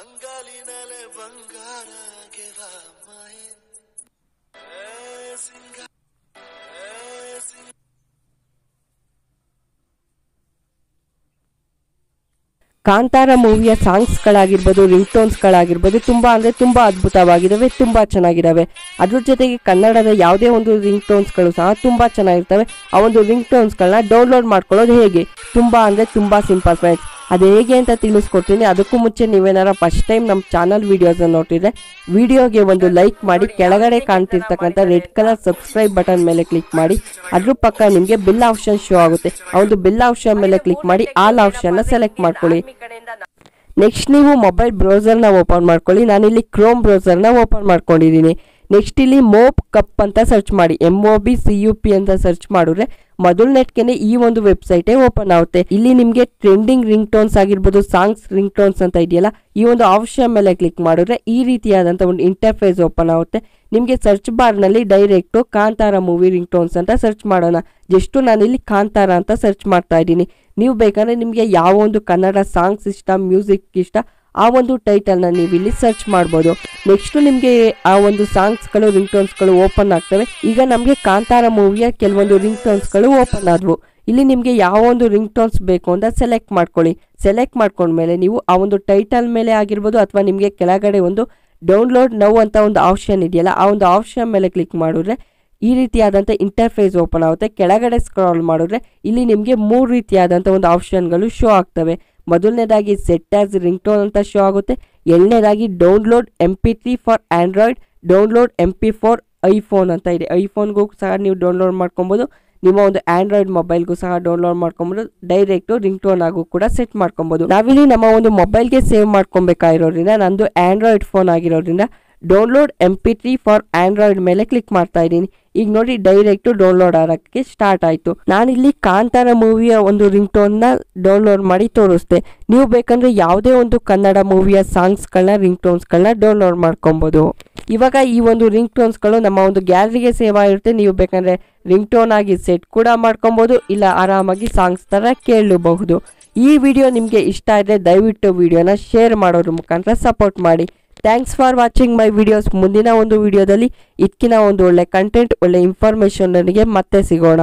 ಬಂಗಾರ ಸಿಂಗ ಕಾಂತಾರ ಮೂವಿಯ ಸಾಂಗ್ಸ್ಗಳಾಗಿರ್ಬೋದು ರಿಂಗ್ ಟೋನ್ಸ್ಗಳಾಗಿರ್ಬೋದು ತುಂಬ ಅಂದರೆ ತುಂಬ ಅದ್ಭುತವಾಗಿದ್ದಾವೆ ತುಂಬ ಚೆನ್ನಾಗಿದ್ದಾವೆ ಅದ್ರ ಜೊತೆಗೆ ಕನ್ನಡದ ಯಾವುದೇ ಒಂದು ರಿಂಗ್ ಟೋನ್ಸ್ಗಳು ಸಹ ತುಂಬ ಚೆನ್ನಾಗಿರ್ತವೆ. ಆ ಒಂದು ರಿಂಗ್ ಟೋನ್ಸ್ಗಳನ್ನ ಡೌನ್ಲೋಡ್ ಮಾಡ್ಕೊಳ್ಳೋದು ಹೇಗೆ? ತುಂಬ ಅಂದರೆ ತುಂಬ ಸಿಂಪಲ್ ಫ್ರೆಂಡ್ಸ್ ಅದು ಹೇಗೆ ಅಂತ ತಿಳಿಸ್ಕೊಡ್ತೀನಿ. ಅದಕ್ಕೂ ಮುಂಚೆ ನೀವೇನಾರ ಫಸ್ಟ್ ಟೈಮ್ ನಮ್ಮ ಚಾನಲ್ ವಿಡಿಯೋಸ್ ನೋಡಿದ್ರೆ ವಿಡಿಯೋಗೆ ಒಂದು ಲೈಕ್ ಮಾಡಿ, ಕೆಳಗಡೆ ಕಾಣ್ತಿರ್ತಕ್ಕಂಥ ರೆಡ್ ಕಲರ್ ಸಬ್ಸ್ಕ್ರೈಬ್ ಬಟನ್ ಮೇಲೆ ಕ್ಲಿಕ್ ಮಾಡಿ, ಅದ್ರ ಪಕ್ಕ ನಿಮಗೆ ಬಿಲ್ ಆಪ್ಷನ್ ಶೋ ಆಗುತ್ತೆ. ಆ ಒಂದು ಬಿಲ್ ಆಪ್ಷನ್ ಮೇಲೆ ಕ್ಲಿಕ್ ಮಾಡಿ ಆಲ್ ಆಪ್ಷನ್ನ ಸೆಲೆಕ್ಟ್ ಮಾಡ್ಕೊಳ್ಳಿ. ನೆಕ್ಸ್ಟ್ ನೀವು ಮೊಬೈಲ್ ಬ್ರೌಸರ್ನ ಓಪನ್ ಮಾಡ್ಕೊಳ್ಳಿ. ನಾನಿಲ್ಲಿ ಕ್ರೋಮ್ ಬ್ರೌಸರ್ನ ಓಪನ್ ಮಾಡ್ಕೊಂಡಿದ್ದೀನಿ. ನೆಕ್ಸ್ಟ್ ಇಲ್ಲಿ ಮೋಪ್ ಕಪ್ ಅಂತ ಸರ್ಚ್ ಮಾಡಿ M O B C U P ಅಂತ ಸರ್ಚ್ ಮಾಡಿದ್ರೆ ಮೊದಲ ನೆಟ್ಗೆನೆ ಈ ಒಂದು ವೆಬ್ಸೈಟೇ ಓಪನ್ ಆಗುತ್ತೆ. ಇಲ್ಲಿ ನಿಮಗೆ ಟ್ರೆಂಡಿಂಗ್ ರಿಂಗ್ ಟೋನ್ಸ್ ಆಗಿರ್ಬೋದು ಸಾಂಗ್ಸ್ ರಿಂಗ್ ಟೋನ್ಸ್ ಅಂತ ಇದೆಯಲ್ಲ, ಈ ಒಂದು ಆಪ್ಷನ್ ಮೇಲೆ ಕ್ಲಿಕ್ ಮಾಡಿದ್ರೆ ಈ ರೀತಿಯಾದಂಥ ಒಂದು ಇಂಟರ್ಫೇಸ್ ಓಪನ್ ಆಗುತ್ತೆ. ನಿಮಗೆ ಸರ್ಚ್ ಬಾರ್ನಲ್ಲಿ direct Kantara movie ring tones ಅಂತ ಸರ್ಚ್ ಮಾಡೋಣ. ಜಸ್ಟು ನಾನಿಲ್ಲಿ ಕಾಂತಾರ ಅಂತ ಸರ್ಚ್ ಮಾಡ್ತಾ ಇದ್ದೀನಿ. ನೀವು ಬೇಕಂದ್ರೆ ನಿಮಗೆ ಯಾವ ಒಂದು ಕನ್ನಡ ಸಾಂಗ್ಸ್ ಇಷ್ಟ ಮ್ಯೂಸಿಕ್ ಇಷ್ಟ ಆ ಒಂದು ಟೈಟಲ್ನ ನೀವು ಇಲ್ಲಿ ಸರ್ಚ್ ಮಾಡ್ಬೋದು. ನೆಕ್ಸ್ಟ್ ನಿಮಗೆ ಆ ಒಂದು ಸಾಂಗ್ಸ್ಗಳು ರಿಂಗ್ ಟೋನ್ಸ್ಗಳು ಓಪನ್ ಆಗ್ತವೆ. ಈಗ ನಮಗೆ ಕಾಂತಾರ ಮೂವಿಯ ಕೆಲವೊಂದು ರಿಂಗ್ ಟೋನ್ಸ್ಗಳು ಓಪನ್ ಆದವು. ಇಲ್ಲಿ ನಿಮಗೆ ಯಾವ ಒಂದು ರಿಂಗ್ ಟೋನ್ಸ್ ಬೇಕು ಅಂತ ಸೆಲೆಕ್ಟ್ ಮಾಡ್ಕೊಳ್ಳಿ. ಸೆಲೆಕ್ಟ್ ಮಾಡ್ಕೊಂಡ್ಮೇಲೆ ನೀವು ಆ ಒಂದು ಟೈಟಲ್ ಮೇಲೆ ಆಗಿರ್ಬೋದು ಅಥವಾ ನಿಮಗೆ ಕೆಳಗಡೆ ಒಂದು ಡೌನ್ಲೋಡ್ ನೌ ಅಂತ ಒಂದು ಆಪ್ಷನ್ ಇದೆಯಲ್ಲ, ಆ ಒಂದು ಆಪ್ಷನ್ ಮೇಲೆ ಕ್ಲಿಕ್ ಮಾಡಿದ್ರೆ ಈ ರೀತಿಯಾದಂಥ ಇಂಟರ್ಫೇಸ್ ಓಪನ್ ಆಗುತ್ತೆ. ಕೆಳಗಡೆ ಸ್ಕ್ರಾಲ್ ಮಾಡಿದ್ರೆ ಇಲ್ಲಿ ನಿಮಗೆ ಮೂರು ರೀತಿಯಾದಂಥ ಒಂದು ಆಪ್ಷನ್ಗಳು ಶೋ ಆಗ್ತವೆ. ಮೊದಲನೇದಾಗಿ ಸೆಟ್ ಆಸ್ ರಿಂಗ್ ಟೋನ್ ಅಂತ ಶೋ ಆಗುತ್ತೆ. ಎರಡನೇದಾಗಿ download M P three for Android download M P four iPhone ಅಂತ ಇದೆ. ಐಫೋನ್ಗೂ ಸಹ ನೀವು ಡೌನ್ಲೋಡ್ ಮಾಡ್ಕೊಬೋದು. ನಿಮ್ಮ ಒಂದು ಆಂಡ್ರಾಯ್ಡ್ ಮೊಬೈಲ್ಗೂ ಸಹ ಡೌನ್ಲೋಡ್ ಮಾಡ್ಕೊಬೋದು. ಡೈರೆಕ್ಟು ರಿಂಗ್ ಟೋನ್ ಆಗು ಕೂಡ ಸೆಟ್ ಮಾಡ್ಕೊಬೋದು. ನಾವಿಲ್ಲಿ ನಮ್ಮ ಒಂದು ಮೊಬೈಲ್ಗೆ ಸೇವ್ ಮಾಡ್ಕೊಬೇಕಾಗಿರೋದ್ರಿಂದ, ನಂದು ಆಂಡ್ರಾಯ್ಡ್ ಫೋನ್ ಆಗಿರೋದ್ರಿಂದ download M P three for Android ಮೇಲೆ ಕ್ಲಿಕ್ ಮಾಡ್ತಾ ಇದ್ದೀನಿ. ಈಗ ನೋಡಿ ಡೈರೆಕ್ಟ್ ಡೌನ್ಲೋಡ್ ಆಗಕ್ಕೆ ಸ್ಟಾರ್ಟ್ ಆಯಿತು. ನಾನಿಲ್ಲಿ ಕಾಂತಾರ ಮೂವಿಯ ಒಂದು ರಿಂಗ್ ಟೋನ್ನ ಡೌನ್ಲೋಡ್ ಮಾಡಿ ತೋರಿಸ್ದೆ. ನೀವು ಬೇಕಂದ್ರೆ ಯಾವುದೇ ಒಂದು ಕನ್ನಡ ಮೂವಿಯ ಸಾಂಗ್ಸ್ಗಳನ್ನ ರಿಂಗ್ ಟೋನ್ಸ್ಗಳನ್ನ ಡೌನ್ಲೋಡ್ ಮಾಡ್ಕೊಬೋದು. ಇವಾಗ ಈ ಒಂದು ರಿಂಗ್ ಟೋನ್ಸ್ಗಳು ನಮ್ಮ ಒಂದು ಗ್ಯಾಲರಿಗೆ ಸೇವ್ ಆಗಿರುತ್ತೆ ನೀವು ಬೇಕಂದ್ರೆ ರಿಂಗ್ ಟೋನ್ ಆಗಿ ಸೆಟ್ ಕೂಡ ಮಾಡ್ಕೊಬೋದು, ಇಲ್ಲ ಆರಾಮಾಗಿ ಸಾಂಗ್ಸ್ ಥರ ಕೇಳಬಹುದು. ಈ ವಿಡಿಯೋ ನಿಮಗೆ ಇಷ್ಟ ಆದರೆ ದಯವಿಟ್ಟು ವಿಡಿಯೋನ ಶೇರ್ ಮಾಡೋದ್ರ ಮುಖಾಂತರ ಸಪೋರ್ಟ್ ಮಾಡಿ. Thanks for watching my videos ಮುಂದಿನ ಒಂದು ವಿಡಿಯೋದಲ್ಲಿ ಇದಕ್ಕಿನ ಒಂದು ಒಳ್ಳೆ ಕಂಟೆಂಟ್ ಒಳ್ಳೆ ಇನ್ಫಾರ್ಮೇಷನ್ ನನಗೆ ಮತ್ತೆ ಸಿಗೋಣ.